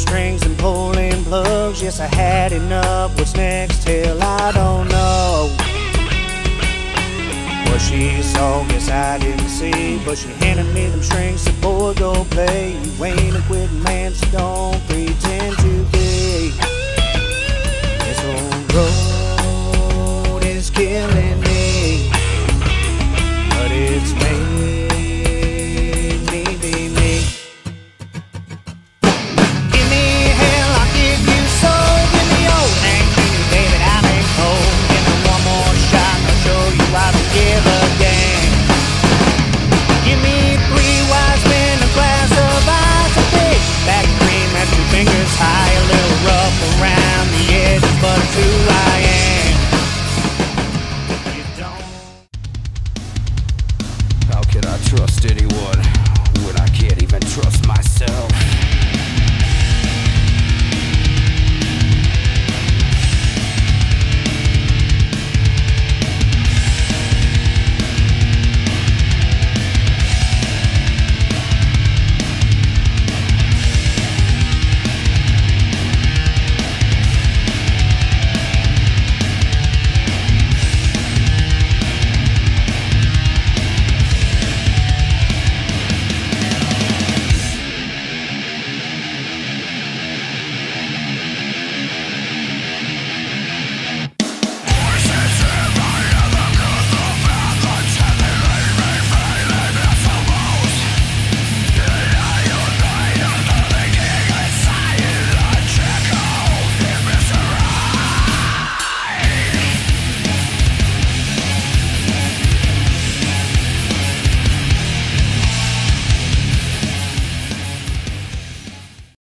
strings and pulling plugs. Yes, I had enough. What's next? Hell, I don't know. What she saw, guess I didn't see. But she handed me them strings, Said, boy, go play. You ain't a quitting man, so don't anyone.